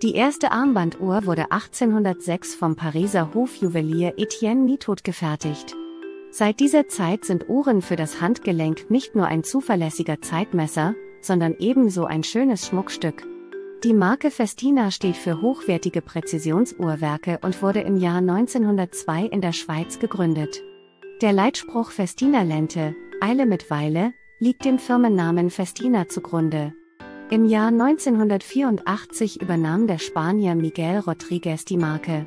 Die erste Armbanduhr wurde 1806 vom Pariser Hofjuwelier Etienne Nitot gefertigt. Seit dieser Zeit sind Uhren für das Handgelenk nicht nur ein zuverlässiger Zeitmesser, sondern ebenso ein schönes Schmuckstück. Die Marke Festina steht für hochwertige Präzisionsuhrwerke und wurde im Jahr 1902 in der Schweiz gegründet. Der Leitspruch Festina Lente, Eile mit Weile, liegt dem Firmennamen Festina zugrunde. Im Jahr 1984 übernahm der Spanier Miguel Rodriguez die Marke.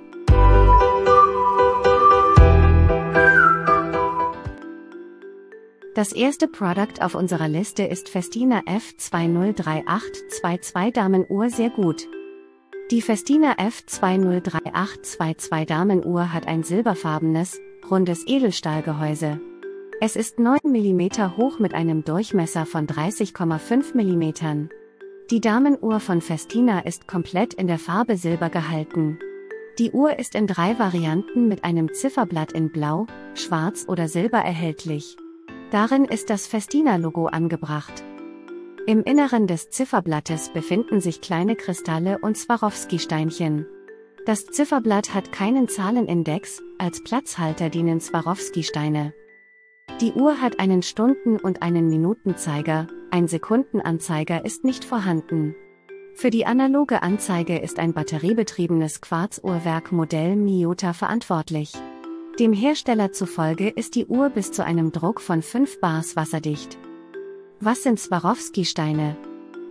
Das erste Produkt auf unserer Liste ist Festina F203822 Damenuhr sehr gut. Die Festina F203822 Damenuhr hat ein silberfarbenes, rundes Edelstahlgehäuse. Es ist 9 mm hoch mit einem Durchmesser von 30,5 mm. Die Damenuhr von Festina ist komplett in der Farbe Silber gehalten. Die Uhr ist in drei Varianten mit einem Zifferblatt in Blau, Schwarz oder Silber erhältlich. Darin ist das Festina-Logo angebracht. Im Inneren des Zifferblattes befinden sich kleine Kristalle und Swarovski-Steinchen. Das Zifferblatt hat keinen Zahlenindex, als Platzhalter dienen Swarovski-Steine. Die Uhr hat einen Stunden- und einen Minutenzeiger, ein Sekundenanzeiger ist nicht vorhanden. Für die analoge Anzeige ist ein batteriebetriebenes Quarzuhrwerk Modell Miyota verantwortlich. Dem Hersteller zufolge ist die Uhr bis zu einem Druck von 5 Bars wasserdicht. Was sind Swarovski-Steine?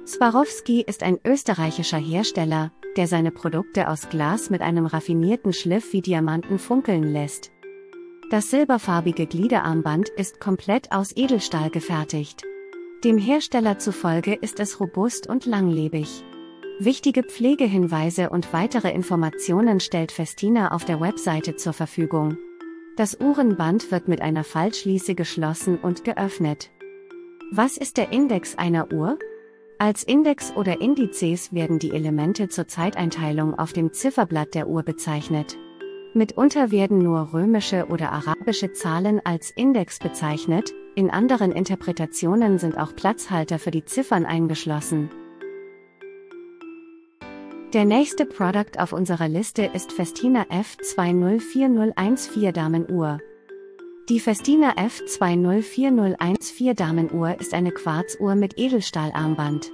Swarovski ist ein österreichischer Hersteller, der seine Produkte aus Glas mit einem raffinierten Schliff wie Diamanten funkeln lässt. Das silberfarbige Gliederarmband ist komplett aus Edelstahl gefertigt. Dem Hersteller zufolge ist es robust und langlebig. Wichtige Pflegehinweise und weitere Informationen stellt Festina auf der Webseite zur Verfügung. Das Uhrenband wird mit einer Fallschließe geschlossen und geöffnet. Was ist der Index einer Uhr? Als Index oder Indizes werden die Elemente zur Zeiteinteilung auf dem Zifferblatt der Uhr bezeichnet. Mitunter werden nur römische oder arabische Zahlen als Index bezeichnet, in anderen Interpretationen sind auch Platzhalter für die Ziffern eingeschlossen. Der nächste Produkt auf unserer Liste ist Festina F204014 Damenuhr. Die Festina F204014 Damenuhr ist eine Quarzuhr mit Edelstahlarmband.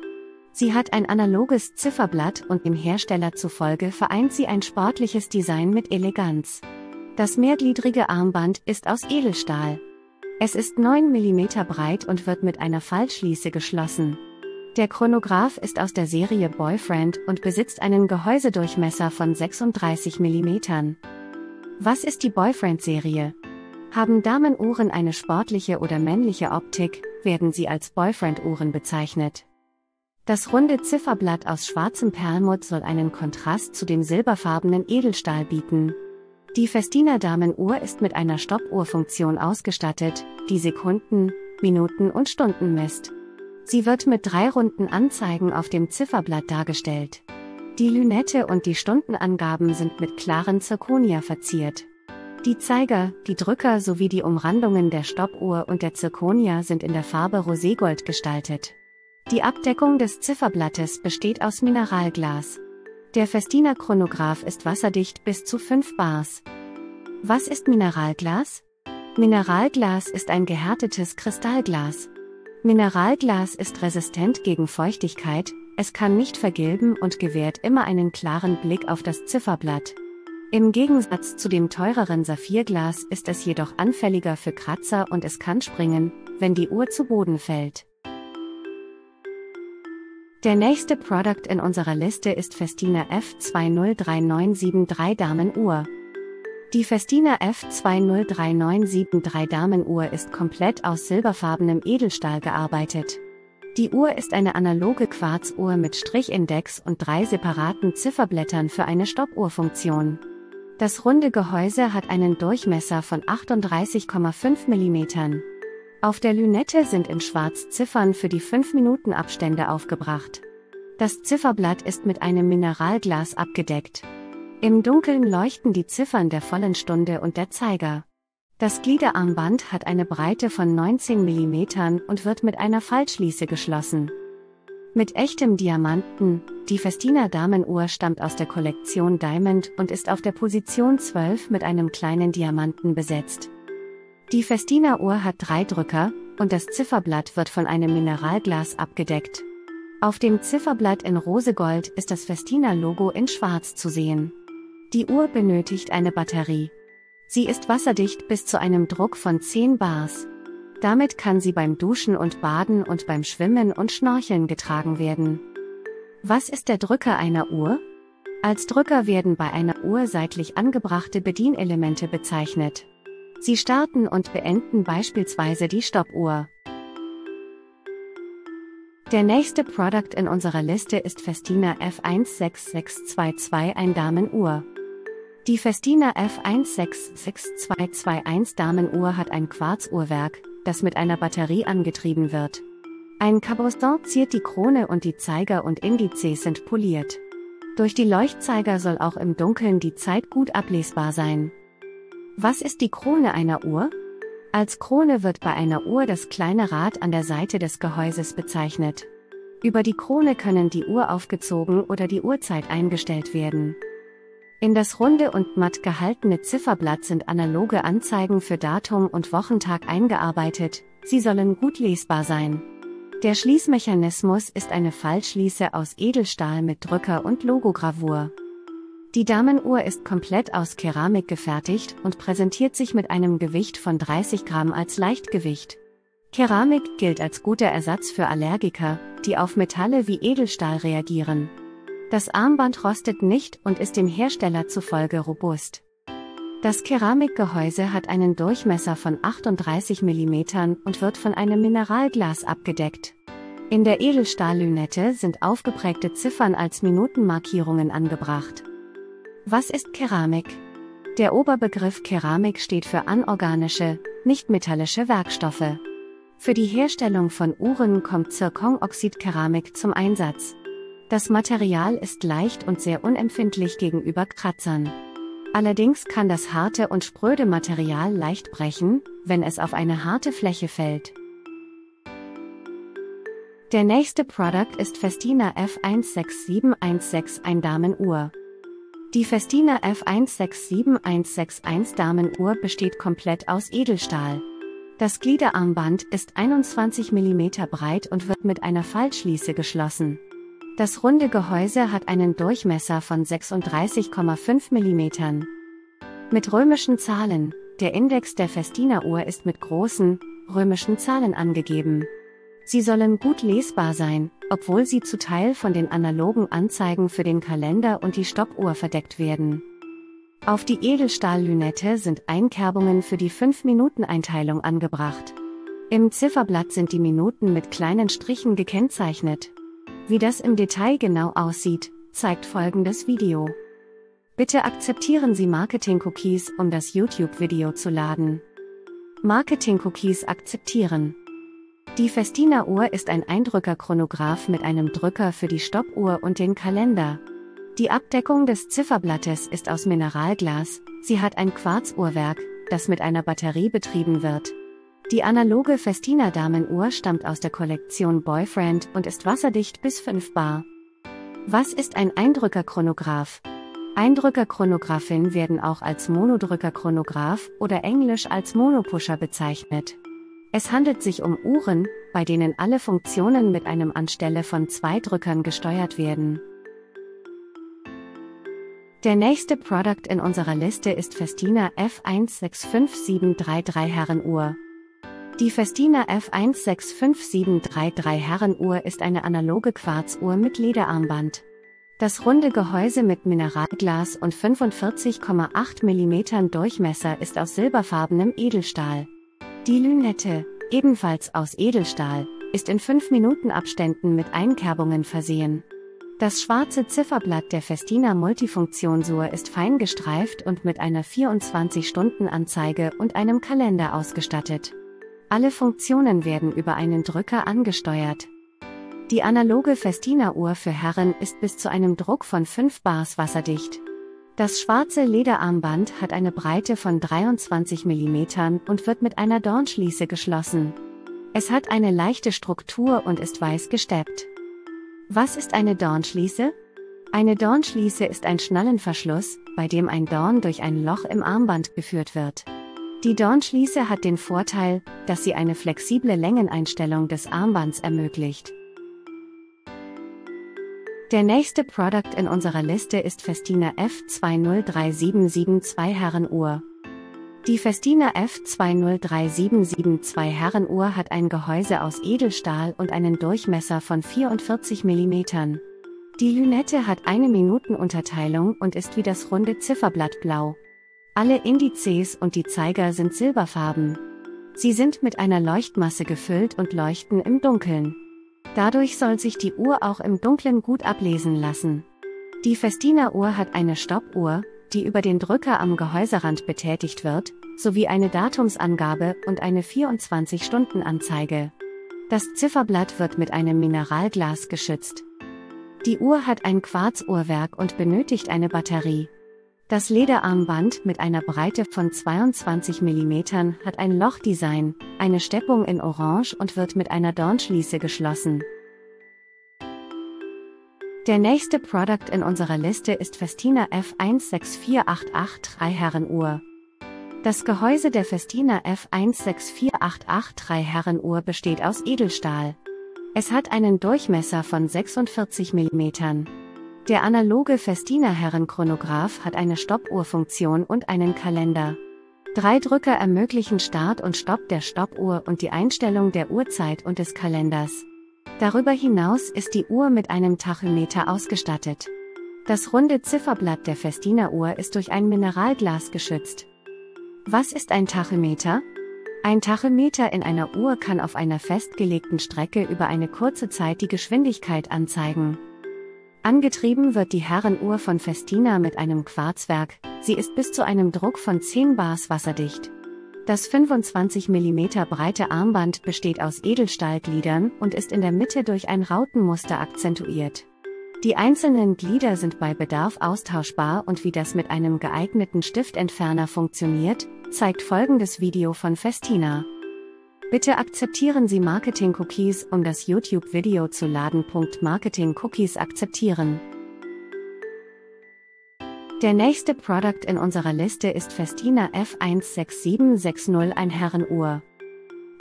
Sie hat ein analoges Zifferblatt und dem Hersteller zufolge vereint sie ein sportliches Design mit Eleganz. Das mehrgliedrige Armband ist aus Edelstahl. Es ist 9 mm breit und wird mit einer Fallschließe geschlossen. Der Chronograph ist aus der Serie Boyfriend und besitzt einen Gehäusedurchmesser von 36 mm. Was ist die Boyfriend-Serie? Haben Damenuhren eine sportliche oder männliche Optik, werden sie als Boyfriend-Uhren bezeichnet. Das runde Zifferblatt aus schwarzem Perlmutt soll einen Kontrast zu dem silberfarbenen Edelstahl bieten. Die Festina Damenuhr ist mit einer Stoppuhrfunktion ausgestattet, die Sekunden, Minuten und Stunden misst. Sie wird mit drei runden Anzeigen auf dem Zifferblatt dargestellt. Die Lünette und die Stundenangaben sind mit klaren Zirkonia verziert. Die Zeiger, die Drücker sowie die Umrandungen der Stoppuhr und der Zirkonia sind in der Farbe Roségold gestaltet. Die Abdeckung des Zifferblattes besteht aus Mineralglas. Der Festina Chronograph ist wasserdicht bis zu 5 Bars. Was ist Mineralglas? Mineralglas ist ein gehärtetes Kristallglas. Mineralglas ist resistent gegen Feuchtigkeit, es kann nicht vergilben und gewährt immer einen klaren Blick auf das Zifferblatt. Im Gegensatz zu dem teureren Saphirglas ist es jedoch anfälliger für Kratzer und es kann springen, wenn die Uhr zu Boden fällt. Der nächste Produkt in unserer Liste ist Festina F203973 Damenuhr. Die Festina F203973 Damenuhr ist komplett aus silberfarbenem Edelstahl gearbeitet. Die Uhr ist eine analoge Quarzuhr mit Strichindex und drei separaten Zifferblättern für eine Stoppuhrfunktion. Das runde Gehäuse hat einen Durchmesser von 38,5 mm. Auf der Lünette sind in Schwarz Ziffern für die 5-Minuten-Abstände aufgebracht. Das Zifferblatt ist mit einem Mineralglas abgedeckt. Im Dunkeln leuchten die Ziffern der vollen Stunde und der Zeiger. Das Gliederarmband hat eine Breite von 19 mm und wird mit einer Fallschließe geschlossen. Mit echtem Diamanten, die Festina Damenuhr stammt aus der Kollektion Diamond und ist auf der Position 12 mit einem kleinen Diamanten besetzt. Die Festina Uhr hat drei Drücker, und das Zifferblatt wird von einem Mineralglas abgedeckt. Auf dem Zifferblatt in Rosegold ist das Festina-Logo in Schwarz zu sehen. Die Uhr benötigt eine Batterie. Sie ist wasserdicht bis zu einem Druck von 10 Bars. Damit kann sie beim Duschen und Baden und beim Schwimmen und Schnorcheln getragen werden. Was ist der Drücker einer Uhr? Als Drücker werden bei einer Uhr seitlich angebrachte Bedienelemente bezeichnet. Sie starten und beenden beispielsweise die Stoppuhr. Der nächste Produkt in unserer Liste ist Festina F16622 ein Damenuhr. Die Festina F166221 Damenuhr hat ein Quarzuhrwerk, das mit einer Batterie angetrieben wird. Ein Cabossant ziert die Krone und die Zeiger und Indizes sind poliert. Durch die Leuchtzeiger soll auch im Dunkeln die Zeit gut ablesbar sein. Was ist die Krone einer Uhr? Als Krone wird bei einer Uhr das kleine Rad an der Seite des Gehäuses bezeichnet. Über die Krone können die Uhr aufgezogen oder die Uhrzeit eingestellt werden. In das runde und matt gehaltene Zifferblatt sind analoge Anzeigen für Datum und Wochentag eingearbeitet, sie sollen gut lesbar sein. Der Schließmechanismus ist eine Fallschließe aus Edelstahl mit Drücker und Logogravur. Die Damenuhr ist komplett aus Keramik gefertigt und präsentiert sich mit einem Gewicht von 30 Gramm als Leichtgewicht. Keramik gilt als guter Ersatz für Allergiker, die auf Metalle wie Edelstahl reagieren. Das Armband rostet nicht und ist dem Hersteller zufolge robust. Das Keramikgehäuse hat einen Durchmesser von 38 mm und wird von einem Mineralglas abgedeckt. In der Edelstahllünette sind aufgeprägte Ziffern als Minutenmarkierungen angebracht. Was ist Keramik? Der Oberbegriff Keramik steht für anorganische, nicht metallische Werkstoffe. Für die Herstellung von Uhren kommt Zirkonoxidkeramik zum Einsatz. Das Material ist leicht und sehr unempfindlich gegenüber Kratzern. Allerdings kann das harte und spröde Material leicht brechen, wenn es auf eine harte Fläche fällt. Der nächste Produkt ist Festina F167161 ein Damenuhr. Die Festina F167161 Damenuhr besteht komplett aus Edelstahl. Das Gliederarmband ist 21 mm breit und wird mit einer Fallschließe geschlossen. Das runde Gehäuse hat einen Durchmesser von 36,5 mm. Mit römischen Zahlen, der Index der Festina-Uhr ist mit großen, römischen Zahlen angegeben. Sie sollen gut lesbar sein, obwohl sie zu Teil von den analogen Anzeigen für den Kalender und die Stoppuhr verdeckt werden. Auf die Edelstahllünette sind Einkerbungen für die 5-Minuten-Einteilung angebracht. Im Zifferblatt sind die Minuten mit kleinen Strichen gekennzeichnet. Wie das im Detail genau aussieht, zeigt folgendes Video. Bitte akzeptieren Sie Marketing-Cookies, um das YouTube-Video zu laden. Marketing-Cookies akzeptieren. Die Festina-Uhr ist ein Eindrückerchronograph mit einem Drücker für die Stoppuhr und den Kalender. Die Abdeckung des Zifferblattes ist aus Mineralglas, sie hat ein Quarzuhrwerk, das mit einer Batterie betrieben wird. Die analoge Festina Damenuhr stammt aus der Kollektion Boyfriend und ist wasserdicht bis 5 bar. Was ist ein Eindrückerchronograph? Eindrückerchronographin werden auch als Monodrückerchronograph oder englisch als Monopusher bezeichnet. Es handelt sich um Uhren, bei denen alle Funktionen mit einem anstelle von zwei Drückern gesteuert werden. Der nächste Produkt in unserer Liste ist Festina F165733 Herrenuhr. Die Festina F165733 Herrenuhr ist eine analoge Quarzuhr mit Lederarmband. Das runde Gehäuse mit Mineralglas und 45,8 mm Durchmesser ist aus silberfarbenem Edelstahl. Die Lünette, ebenfalls aus Edelstahl, ist in 5 Minuten Abständen mit Einkerbungen versehen. Das schwarze Zifferblatt der Festina Multifunktionsuhr ist fein gestreift und mit einer 24-Stunden-Anzeige und einem Kalender ausgestattet. Alle Funktionen werden über einen Drücker angesteuert. Die analoge Festina-Uhr für Herren ist bis zu einem Druck von 5 Bars wasserdicht. Das schwarze Lederarmband hat eine Breite von 23 mm und wird mit einer Dornschließe geschlossen. Es hat eine leichte Struktur und ist weiß gesteppt. Was ist eine Dornschließe? Eine Dornschließe ist ein Schnallenverschluss, bei dem ein Dorn durch ein Loch im Armband geführt wird. Die Dornschließe hat den Vorteil, dass sie eine flexible Längeneinstellung des Armbands ermöglicht. Der nächste Produkt in unserer Liste ist Festina F203772 Herrenuhr. Die Festina F203772 Herrenuhr hat ein Gehäuse aus Edelstahl und einen Durchmesser von 44 mm. Die Lünette hat eine Minutenunterteilung und ist wie das runde Zifferblatt blau. Alle Indizes und die Zeiger sind silberfarben. Sie sind mit einer Leuchtmasse gefüllt und leuchten im Dunkeln. Dadurch soll sich die Uhr auch im Dunkeln gut ablesen lassen. Die Festina-Uhr hat eine Stoppuhr, die über den Drücker am Gehäuserand betätigt wird, sowie eine Datumsangabe und eine 24-Stunden-Anzeige. Das Zifferblatt wird mit einem Mineralglas geschützt. Die Uhr hat ein Quarzuhrwerk und benötigt eine Batterie. Das Lederarmband mit einer Breite von 22 mm hat ein Lochdesign, eine Steppung in Orange und wird mit einer Dornschließe geschlossen. Der nächste Produkt in unserer Liste ist Festina F164883 Herrenuhr. Das Gehäuse der Festina F164883 Herrenuhr besteht aus Edelstahl. Es hat einen Durchmesser von 46 mm. Der analoge Festina Herrenchronograph hat eine Stoppuhrfunktion und einen Kalender. Drei Drücker ermöglichen Start und Stopp der Stoppuhr und die Einstellung der Uhrzeit und des Kalenders. Darüber hinaus ist die Uhr mit einem Tachymeter ausgestattet. Das runde Zifferblatt der Festina Uhr ist durch ein Mineralglas geschützt. Was ist ein Tachymeter? Ein Tachymeter in einer Uhr kann auf einer festgelegten Strecke über eine kurze Zeit die Geschwindigkeit anzeigen. Angetrieben wird die Herrenuhr von Festina mit einem Quarzwerk, sie ist bis zu einem Druck von 10 Bars wasserdicht. Das 25 mm breite Armband besteht aus Edelstahlgliedern und ist in der Mitte durch ein Rautenmuster akzentuiert. Die einzelnen Glieder sind bei Bedarf austauschbar und wie das mit einem geeigneten Stiftentferner funktioniert, zeigt folgendes Video von Festina. Bitte akzeptieren Sie Marketing-Cookies, um das YouTube-Video zu laden. Marketing-Cookies akzeptieren. Der nächste Produkt in unserer Liste ist Festina F167601 ein Herrenuhr.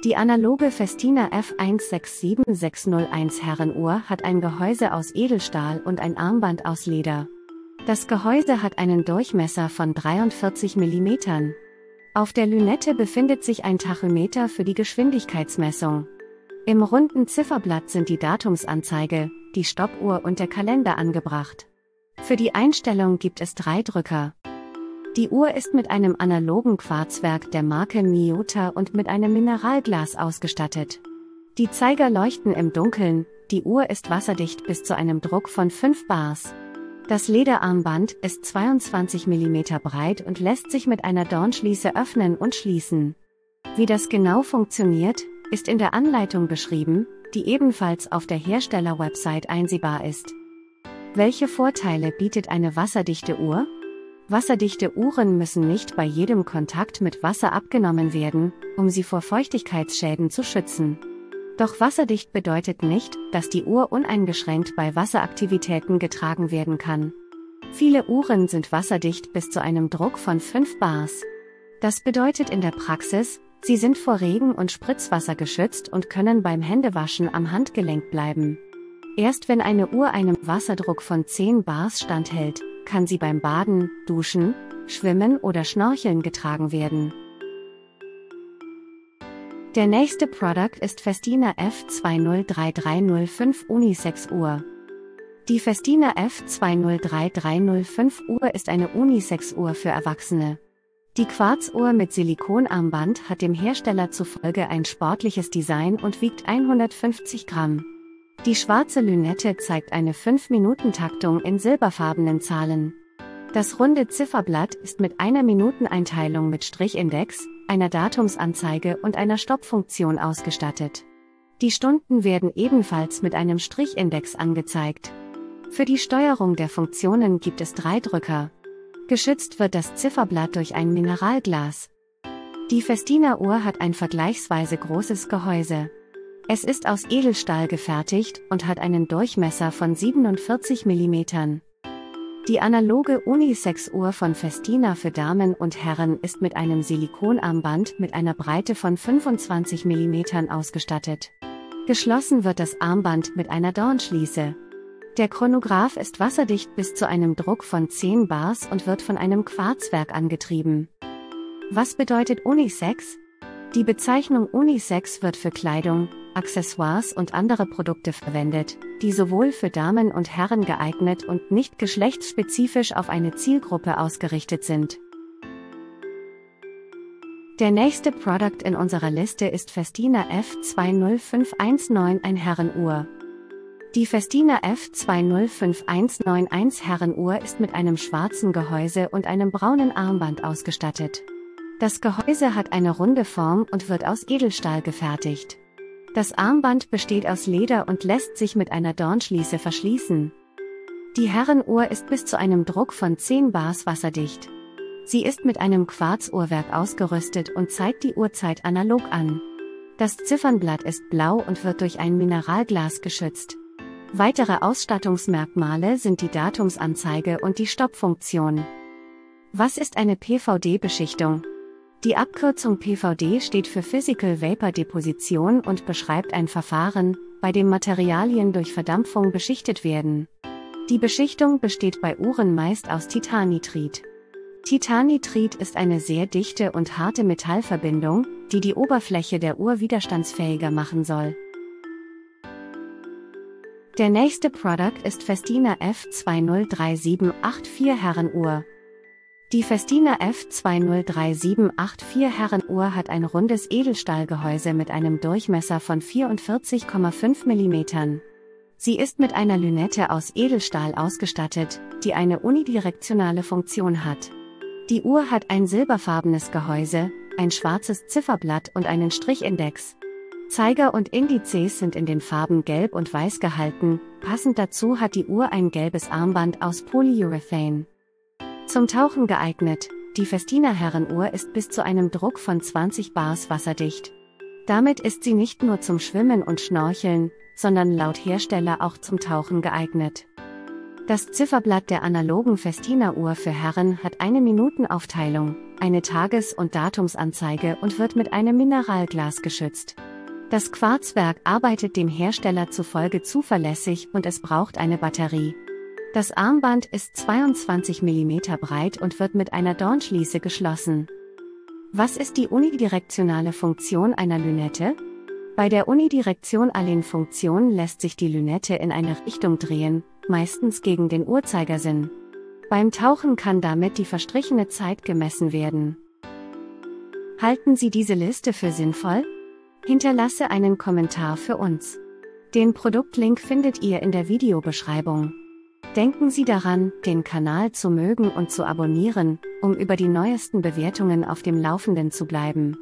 Die analoge Festina F167601 Herrenuhr hat ein Gehäuse aus Edelstahl und ein Armband aus Leder. Das Gehäuse hat einen Durchmesser von 43 mm. Auf der Lünette befindet sich ein Tachymeter für die Geschwindigkeitsmessung. Im runden Zifferblatt sind die Datumsanzeige, die Stoppuhr und der Kalender angebracht. Für die Einstellung gibt es drei Drücker. Die Uhr ist mit einem analogen Quarzwerk der Marke Miyota und mit einem Mineralglas ausgestattet. Die Zeiger leuchten im Dunkeln, die Uhr ist wasserdicht bis zu einem Druck von 5 Bars. Das Lederarmband ist 22 mm breit und lässt sich mit einer Dornschließe öffnen und schließen. Wie das genau funktioniert, ist in der Anleitung beschrieben, die ebenfalls auf der Hersteller-Website einsehbar ist. Welche Vorteile bietet eine wasserdichte Uhr? Wasserdichte Uhren müssen nicht bei jedem Kontakt mit Wasser abgenommen werden, um sie vor Feuchtigkeitsschäden zu schützen. Doch wasserdicht bedeutet nicht, dass die Uhr uneingeschränkt bei Wasseraktivitäten getragen werden kann. Viele Uhren sind wasserdicht bis zu einem Druck von 5 Bars. Das bedeutet in der Praxis, sie sind vor Regen und Spritzwasser geschützt und können beim Händewaschen am Handgelenk bleiben. Erst wenn eine Uhr einem Wasserdruck von 10 Bars standhält, kann sie beim Baden, Duschen, Schwimmen oder Schnorcheln getragen werden. Der nächste Produkt ist Festina F203305 Unisex Uhr. Die Festina F203305 Uhr ist eine Unisex Uhr für Erwachsene. Die Quarzuhr mit Silikonarmband hat dem Hersteller zufolge ein sportliches Design und wiegt 150 Gramm. Die schwarze Lünette zeigt eine 5-Minuten-Taktung in silberfarbenen Zahlen. Das runde Zifferblatt ist mit einer Minuteneinteilung mit Strichindex, einer Datumsanzeige und einer Stoppfunktion ausgestattet. Die Stunden werden ebenfalls mit einem Strichindex angezeigt. Für die Steuerung der Funktionen gibt es drei Drücker. Geschützt wird das Zifferblatt durch ein Mineralglas. Die Festina Uhr hat ein vergleichsweise großes Gehäuse. Es ist aus Edelstahl gefertigt und hat einen Durchmesser von 47 mm. Die analoge Unisex-Uhr von Festina für Damen und Herren ist mit einem Silikonarmband mit einer Breite von 25 mm ausgestattet. Geschlossen wird das Armband mit einer Dornschließe. Der Chronograph ist wasserdicht bis zu einem Druck von 10 Bars und wird von einem Quarzwerk angetrieben. Was bedeutet Unisex? Die Bezeichnung Unisex wird für Kleidung, Accessoires und andere Produkte verwendet, die sowohl für Damen und Herren geeignet und nicht geschlechtsspezifisch auf eine Zielgruppe ausgerichtet sind. Der nächste Produkt in unserer Liste ist Festina F20519 ein Herrenuhr. Die Festina F205191 Herrenuhr ist mit einem schwarzen Gehäuse und einem braunen Armband ausgestattet. Das Gehäuse hat eine runde Form und wird aus Edelstahl gefertigt. Das Armband besteht aus Leder und lässt sich mit einer Dornschließe verschließen. Die Herrenuhr ist bis zu einem Druck von 10 Bars wasserdicht. Sie ist mit einem Quarzuhrwerk ausgerüstet und zeigt die Uhrzeit analog an. Das Ziffernblatt ist blau und wird durch ein Mineralglas geschützt. Weitere Ausstattungsmerkmale sind die Datumsanzeige und die Stoppfunktion. Was ist eine PVD-Beschichtung? Die Abkürzung PVD steht für Physical Vapor Deposition und beschreibt ein Verfahren, bei dem Materialien durch Verdampfung beschichtet werden. Die Beschichtung besteht bei Uhren meist aus Titannitrid. Titannitrid ist eine sehr dichte und harte Metallverbindung, die die Oberfläche der Uhr widerstandsfähiger machen soll. Der nächste Produkt ist Festina F203784 Herrenuhr. Die Festina F203784 Herrenuhr hat ein rundes Edelstahlgehäuse mit einem Durchmesser von 44,5 mm. Sie ist mit einer Lünette aus Edelstahl ausgestattet, die eine unidirektionale Funktion hat. Die Uhr hat ein silberfarbenes Gehäuse, ein schwarzes Zifferblatt und einen Strichindex. Zeiger und Indizes sind in den Farben Gelb und Weiß gehalten, passend dazu hat die Uhr ein gelbes Armband aus Polyurethane. Zum Tauchen geeignet, die Festina Herrenuhr ist bis zu einem Druck von 20 Bars wasserdicht. Damit ist sie nicht nur zum Schwimmen und Schnorcheln, sondern laut Hersteller auch zum Tauchen geeignet. Das Zifferblatt der analogen Festina-Uhr für Herren hat eine Minutenaufteilung, eine Tages- und Datumsanzeige und wird mit einem Mineralglas geschützt. Das Quarzwerk arbeitet dem Hersteller zufolge zuverlässig und es braucht eine Batterie. Das Armband ist 22 mm breit und wird mit einer Dornschließe geschlossen. Was ist die unidirektionale Funktion einer Lünette? Bei der Unidirektion-Allein-Funktion lässt sich die Lünette in eine Richtung drehen, meistens gegen den Uhrzeigersinn. Beim Tauchen kann damit die verstrichene Zeit gemessen werden. Halten Sie diese Liste für sinnvoll? Hinterlasse einen Kommentar für uns. Den Produktlink findet ihr in der Videobeschreibung. Denken Sie daran, den Kanal zu mögen und zu abonnieren, um über die neuesten Bewertungen auf dem Laufenden zu bleiben.